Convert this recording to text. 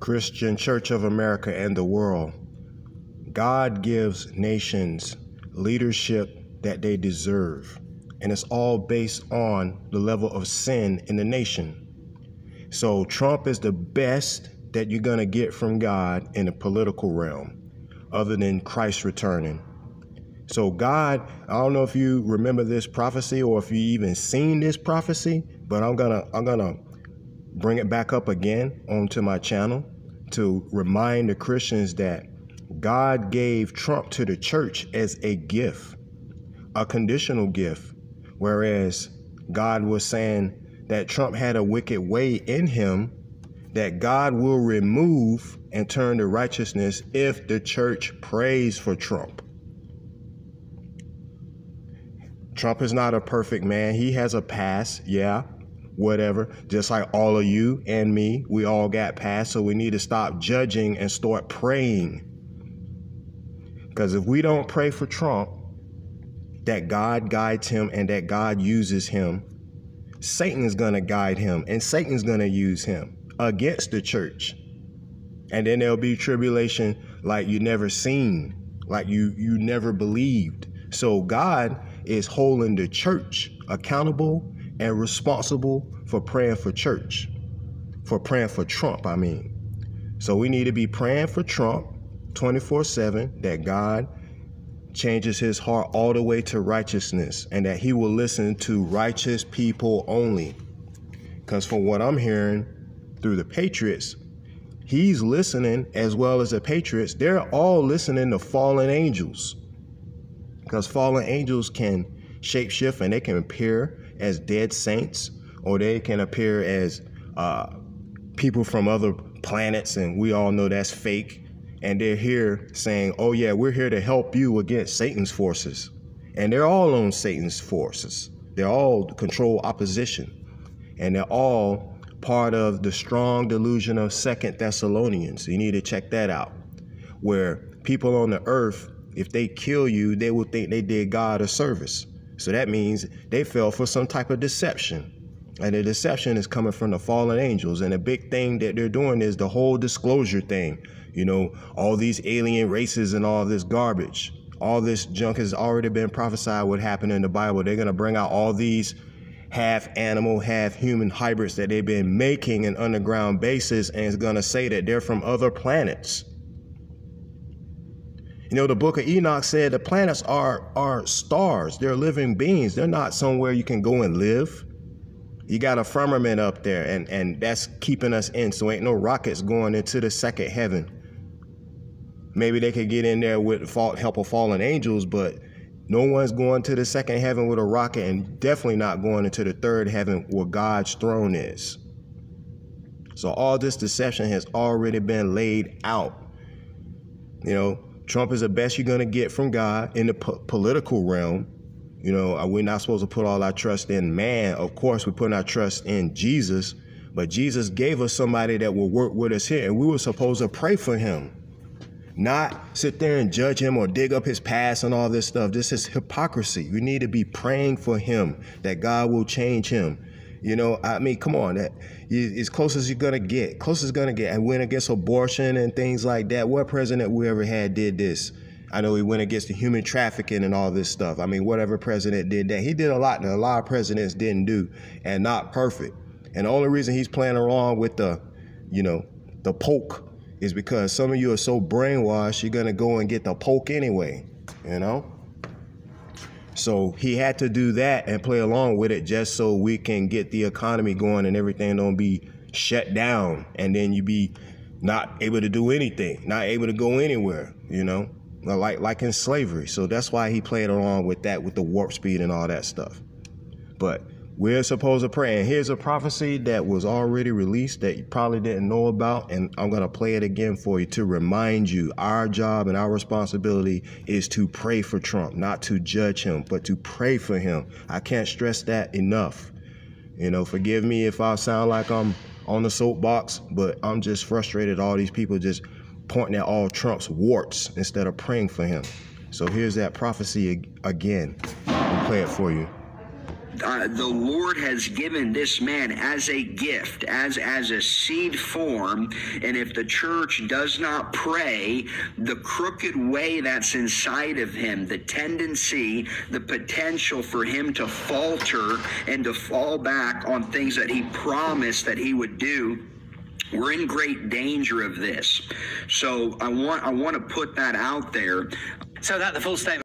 Christian Church of America and the world. God gives nations leadership that they deserve, and it's all based on the level of sin in the nation. So, Trump is the best that you're going to get from God in the political realm, other than Christ returning. So, God, I don't know if you remember this prophecy or if you even seen this prophecy, but I'm gonna I'm gonna bring it back up again onto my channel to remind the Christians that God gave Trump to the church as a gift, a conditional gift, whereas God was saying that Trump had a wicked way in him that God will remove and turn to righteousness if the church prays for Trump. Trump is not a perfect man. He has a past, yeah, whatever. Just like all of you and me, we all got past. So we need to stop judging and start praying. Because if we don't pray for Trump, that God guides him and that God uses him, Satan's going to guide him and Satan's going to use him against the church. And then there'll be tribulation like you never seen, like you you never believed. So God is holding the church accountable and responsible for praying for church, for praying for Trump, I mean. So we need to be praying for Trump 24 7 that God changes his heart all the way to righteousness and that he will listen to righteous people only. Because from what I'm hearing through the Patriots, he's listening as well as the Patriots. They're all listening to fallen angels. Because fallen angels can shapeshift and they can appear as dead saints or they can appear as uh, people from other planets, and we all know that's fake. And they're here saying, oh, yeah, we're here to help you against Satan's forces. And they're all on Satan's forces, they're all control opposition. And they're all part of the strong delusion of Second Thessalonians. You need to check that out, where people on the earth, if they kill you, they will think they did God a service. So that means they fell for some type of deception. And the deception is coming from the fallen angels. And the big thing that they're doing is the whole disclosure thing. You know, all these alien races and all this garbage. All this junk has already been prophesied what happened in the Bible. They're going to bring out all these half animal, half human hybrids that they've been making in underground bases and it's going to say that they're from other planets. You know, the book of Enoch said the planets are are stars. They're living beings. They're not somewhere you can go and live. You got a firmament up there, and and that's keeping us in. So ain't no rockets going into the second heaven. Maybe they could get in there with help of fallen angels, but no one's going to the second heaven with a rocket, and definitely not going into the third heaven where God's throne is. So all this deception has already been laid out. You know, Trump is the best you're going to get from God in the po- political realm. You know, uh, we're not supposed to put all our trust in man. Of course, we're putting our trust in Jesus, but Jesus gave us somebody that will work with us here, and we were supposed to pray for him, not sit there and judge him or dig up his past and all this stuff. This is hypocrisy. We need to be praying for him that God will change him. You know, I mean, come on, that as close as you're gonna get, close as gonna get. I went against abortion and things like that. What president we ever had did this? I know he went against the human trafficking and all this stuff. I mean, whatever president did that, he did a lot that a lot of presidents didn't do, and not perfect. And the only reason he's playing along with the, you know, the poke is because some of you are so brainwashed, you're gonna go and get the poke anyway. You know. So he had to do that and play along with it just so we can get the economy going and everything don't be shut down and then you be not able to do anything, not able to go anywhere, you know, like like in slavery. So that's why he played along with that with the warp speed and all that stuff. But we're supposed to pray. And here's a prophecy that was already released that you probably didn't know about. And I'm going to play it again for you to remind you our job and our responsibility is to pray for Trump, not to judge him, but to pray for him. I can't stress that enough. You know, forgive me if I sound like I'm on the soapbox, but I'm just frustrated. All these people just pointing at all Trump's warts instead of praying for him. So here's that prophecy again. I'll play it for you. Uh, the Lord has given this man as a gift, as as a seed form, and if the church does not pray, the crooked way that's inside of him, the tendency, the potential for him to falter and to fall back on things that he promised that he would do we're in great danger of this. So I want I want to put that out there. So that the full statement